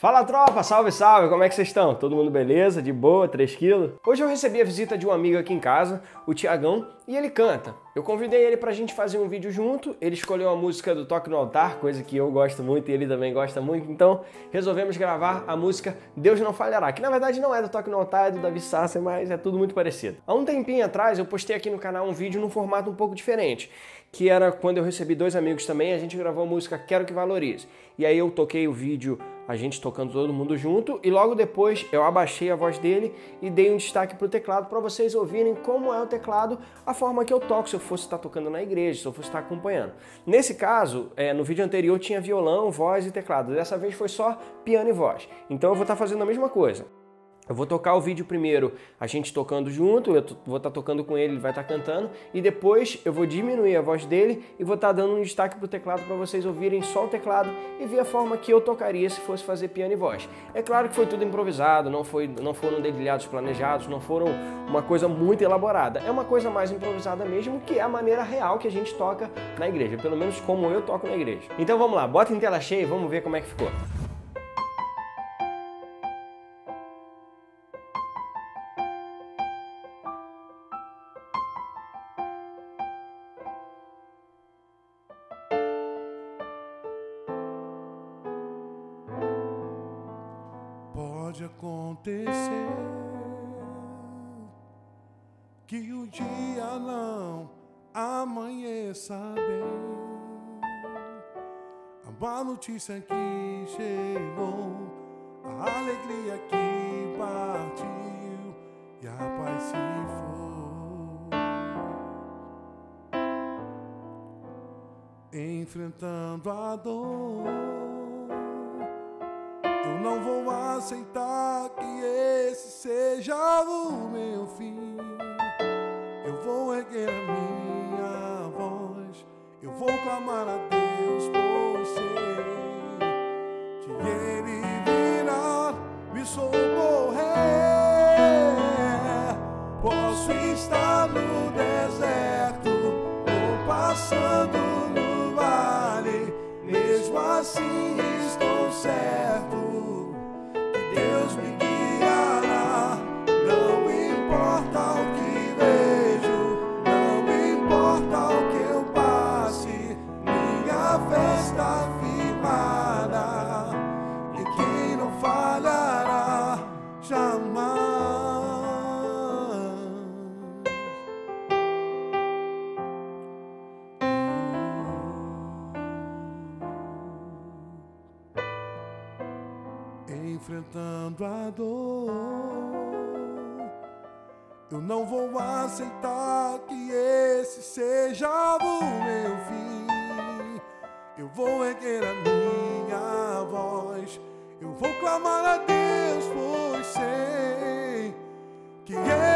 Fala tropa, salve salve, como é que vocês estão? Todo mundo beleza? De boa? 3 quilos? Hoje eu recebi a visita de um amigo aqui em casa, o Tiagão, e ele canta. Eu convidei ele pra gente fazer um vídeo junto, ele escolheu a música do Toque no Altar, coisa que eu gosto muito e ele também gosta muito, então resolvemos gravar a música Deus Não Falhará, que na verdade não é do Toque no Altar, é do Davi Sasser, mas é tudo muito parecido. Há um tempinho atrás eu postei aqui no canal um vídeo num formato um pouco diferente, que era quando eu recebi dois amigos também, a gente gravou a música Quero Que Valorize. E aí eu toquei o vídeo a gente tocando todo mundo junto e logo depois eu abaixei a voz dele e dei um destaque pro teclado para vocês ouvirem como é o teclado, a forma que eu toco, se eu fosse estar tocando na igreja, se eu fosse estar acompanhando. Nesse caso, é, no vídeo anterior tinha violão, voz e teclado, dessa vez foi só piano e voz. Então eu vou estar fazendo a mesma coisa. Eu vou tocar o vídeo primeiro, a gente tocando junto, eu vou estar tá tocando com ele, ele vai estar tá cantando, e depois eu vou diminuir a voz dele e vou estar tá dando um destaque para o teclado para vocês ouvirem só o teclado e ver a forma que eu tocaria se fosse fazer piano e voz. É claro que foi tudo improvisado, não, foi, não foram dedilhados planejados, não foram uma coisa muito elaborada. É uma coisa mais improvisada mesmo, que é a maneira real que a gente toca na igreja, pelo menos como eu toco na igreja. Então vamos lá, bota em tela cheia e vamos ver como é que ficou. Pode acontecer que o dia não amanheça bem. A má notícia que chegou, a alegria que partiu e a paz se foi. Enfrentando a dor não vou aceitar que esse seja o meu fim. Eu vou erguer a minha voz, eu vou clamar a Deus, pois sei que Ele virá me socorrer. Posso estar no deserto ou passando no vale, mesmo assim enfrentando a dor. Eu não vou aceitar que esse seja o meu fim. Eu vou erguer a minha voz, eu vou clamar a Deus, pois sei que Ele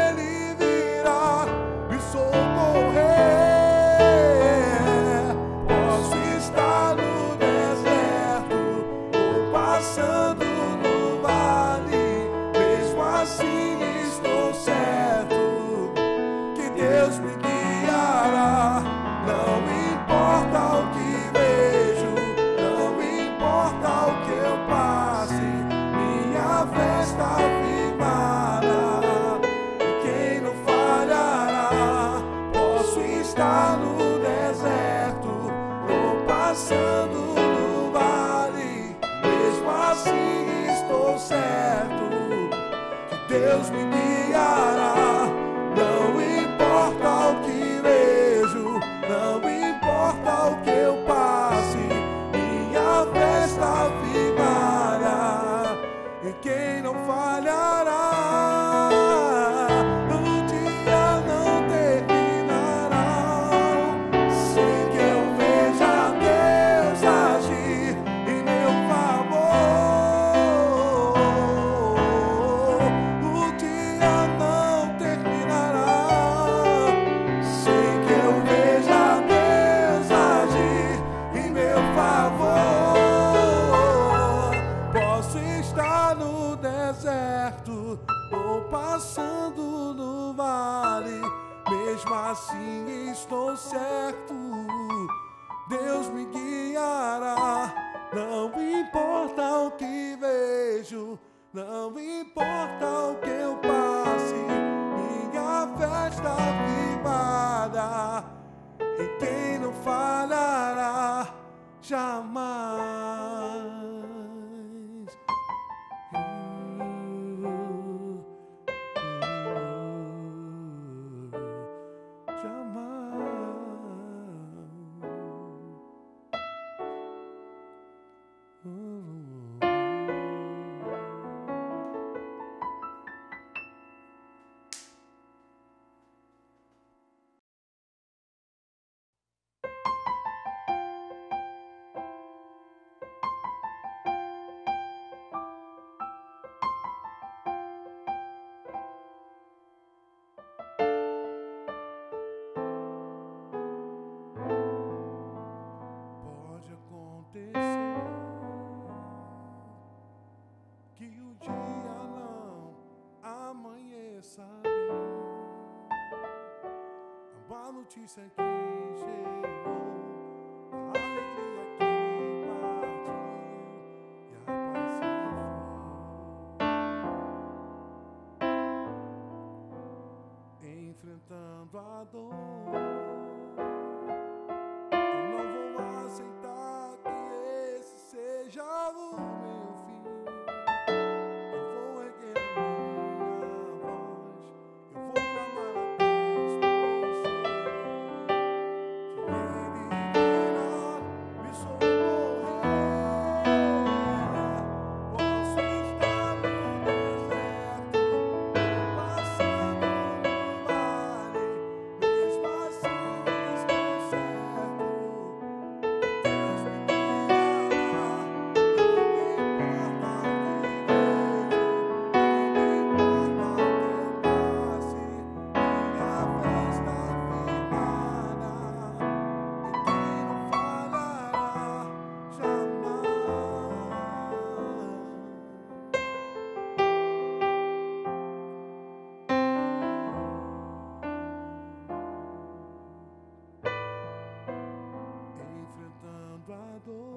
Deus me guiará. Não importa o que vejo, não importa o que eu passe, minha festa firmará. E quem não falhará. Não importa o que vejo, não importa o que eu passe, minha festa está firmada e quem não falará jamais. ci sei chi adoro.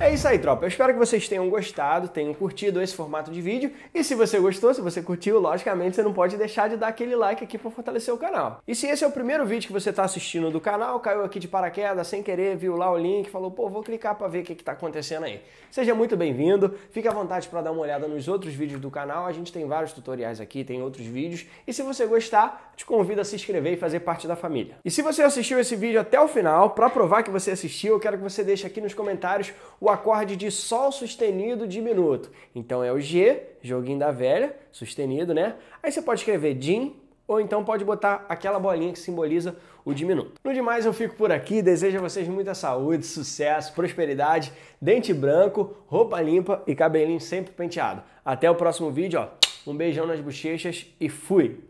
É isso aí, tropa. Eu espero que vocês tenham gostado, tenham curtido esse formato de vídeo. E se você gostou, se você curtiu, logicamente você não pode deixar de dar aquele like aqui para fortalecer o canal. E se esse é o primeiro vídeo que você está assistindo do canal, caiu aqui de paraquedas sem querer, viu lá o link, falou, pô, vou clicar para ver o que está acontecendo aí. Seja muito bem-vindo, fique à vontade para dar uma olhada nos outros vídeos do canal, a gente tem vários tutoriais aqui, tem outros vídeos. E se você gostar, te convido a se inscrever e fazer parte da família. E se você assistiu esse vídeo até o final, para provar que você assistiu, eu quero que você deixe aqui nos comentários o acorde de Sol sustenido diminuto. Então é o G, joguinho da velha, sustenido, né? Aí você pode escrever Dim, ou então pode botar aquela bolinha que simboliza o diminuto. No demais, eu fico por aqui, desejo a vocês muita saúde, sucesso, prosperidade, dente branco, roupa limpa e cabelinho sempre penteado. Até o próximo vídeo, ó. Um beijão nas bochechas e fui!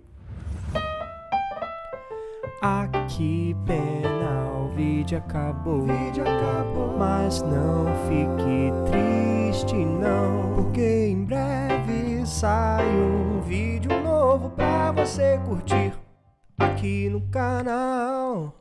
Aqui pena, o vídeo acabou. Vídeo acabou. Mas não fique triste não, porque em breve sai um vídeo novo pra você curtir aqui no canal.